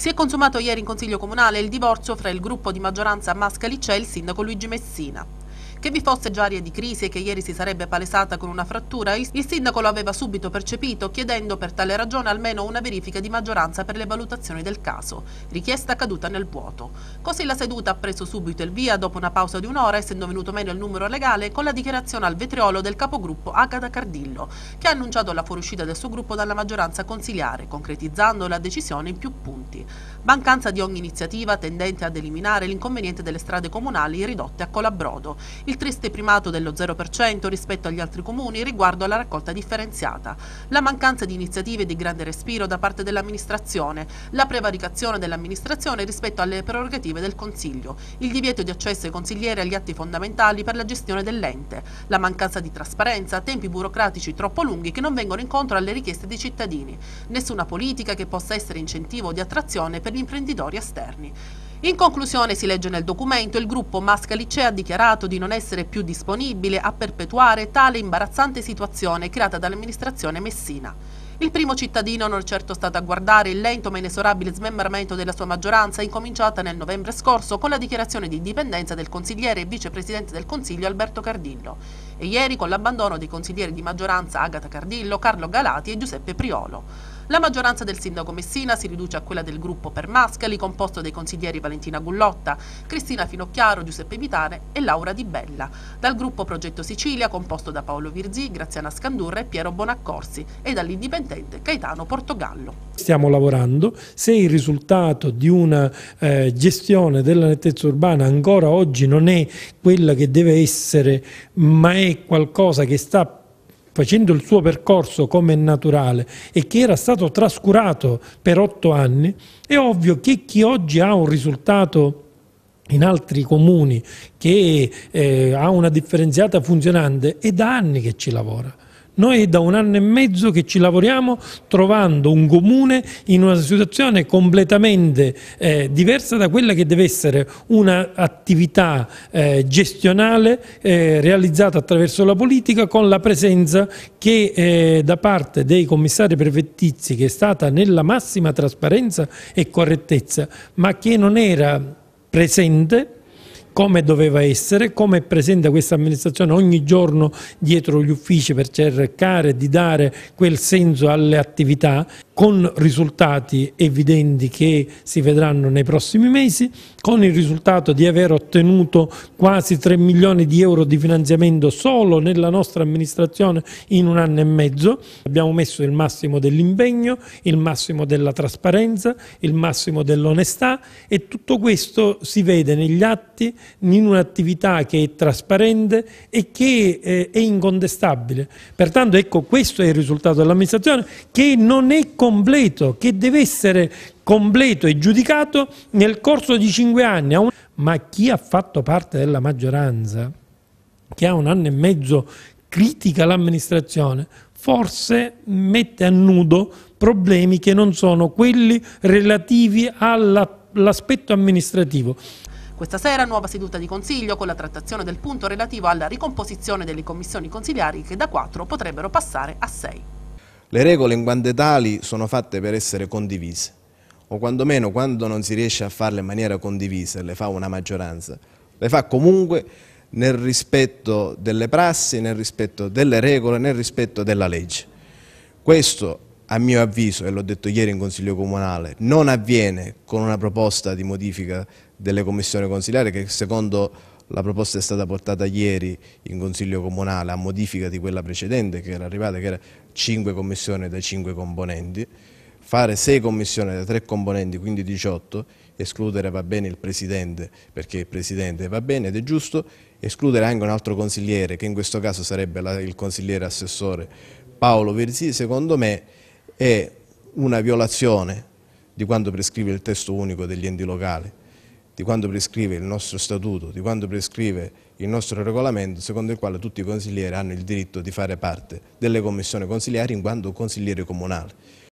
Si è consumato ieri in Consiglio Comunale il divorzio fra il gruppo di maggioranza Mascalicè e il sindaco Luigi Messina. Che vi fosse già aria di crisi e che ieri si sarebbe palesata con una frattura, il, sindaco lo aveva subito percepito, chiedendo per tale ragione almeno una verifica di maggioranza per le valutazioni del caso, richiesta caduta nel vuoto. Così la seduta ha preso subito il via dopo una pausa di un'ora, essendo venuto meno il numero legale, con la dichiarazione al vetriolo del capogruppo Agata Cardillo, che ha annunciato la fuoriuscita del suo gruppo dalla maggioranza consiliare, concretizzando la decisione in più punti. Mancanza di ogni iniziativa tendente ad eliminare l'inconveniente delle strade comunali ridotte a colabrodo il triste primato dello 0% rispetto agli altri comuni riguardo alla raccolta differenziata, la mancanza di iniziative di grande respiro da parte dell'amministrazione, la prevaricazione dell'amministrazione rispetto alle prerogative del Consiglio, il divieto di accesso ai consiglieri agli atti fondamentali per la gestione dell'ente, la mancanza di trasparenza, tempi burocratici troppo lunghi che non vengono incontro alle richieste dei cittadini, nessuna politica che possa essere incentivo di attrazione per gli imprenditori esterni. In conclusione si legge nel documento il gruppo Mascalicea ha dichiarato di non essere più disponibile a perpetuare tale imbarazzante situazione creata dall'amministrazione Messina. Il primo cittadino non è certo stato a guardare il lento ma inesorabile smembramento della sua maggioranza incominciata nel novembre scorso con la dichiarazione di indipendenza del consigliere e vicepresidente del Consiglio Alberto Cardillo e ieri con l'abbandono dei consiglieri di maggioranza Agata Cardillo, Carlo Galati e Giuseppe Priolo. La maggioranza del sindaco Messina si riduce a quella del gruppo per Mascali, composto dai consiglieri Valentina Gullotta, Cristina Finocchiaro, Giuseppe Vitane e Laura Di Bella, dal gruppo Progetto Sicilia, composto da Paolo Virzì, Graziana Scandurra e Piero Bonaccorsi, e dall'indipendente Gaetano Portogallo. Stiamo lavorando, se il risultato di una eh, gestione della nettezza urbana ancora oggi non è quella che deve essere, ma è qualcosa che sta facendo il suo percorso come naturale e che era stato trascurato per otto anni, è ovvio che chi oggi ha un risultato in altri comuni che eh, ha una differenziata funzionante è da anni che ci lavora. Noi è da un anno e mezzo che ci lavoriamo trovando un comune in una situazione completamente eh, diversa da quella che deve essere un'attività eh, gestionale eh, realizzata attraverso la politica con la presenza che eh, da parte dei commissari prefettizi che è stata nella massima trasparenza e correttezza ma che non era presente come doveva essere, come è presente questa amministrazione ogni giorno dietro gli uffici per cercare di dare quel senso alle attività con risultati evidenti che si vedranno nei prossimi mesi, con il risultato di aver ottenuto quasi 3 milioni di euro di finanziamento solo nella nostra amministrazione in un anno e mezzo. Abbiamo messo il massimo dell'impegno, il massimo della trasparenza, il massimo dell'onestà e tutto questo si vede negli atti in un'attività che è trasparente e che eh, è incontestabile. Pertanto ecco questo è il risultato dell'amministrazione che non è completo, che deve essere completo e giudicato nel corso di cinque anni. Ma chi ha fatto parte della maggioranza, che ha un anno e mezzo critica l'amministrazione, forse mette a nudo problemi che non sono quelli relativi all'aspetto amministrativo. Questa sera nuova seduta di consiglio con la trattazione del punto relativo alla ricomposizione delle commissioni consigliari che da quattro potrebbero passare a sei. Le regole in quanto tali sono fatte per essere condivise, o quantomeno quando non si riesce a farle in maniera condivisa, le fa una maggioranza, le fa comunque nel rispetto delle prassi, nel rispetto delle regole, nel rispetto della legge. Questo a mio avviso, e l'ho detto ieri in Consiglio Comunale, non avviene con una proposta di modifica delle commissioni consigliari che secondo la proposta è stata portata ieri in Consiglio Comunale a modifica di quella precedente che era arrivata, che era 5 commissioni da 5 componenti, fare 6 commissioni da 3 componenti, quindi 18, escludere va bene il Presidente perché il Presidente va bene ed è giusto, escludere anche un altro consigliere che in questo caso sarebbe il consigliere assessore Paolo Verzi, secondo me è una violazione di quanto prescrive il testo unico degli enti locali di quanto prescrive il nostro statuto, di quanto prescrive il nostro regolamento, secondo il quale tutti i consiglieri hanno il diritto di fare parte delle commissioni consigliari in quanto consiglieri comunali.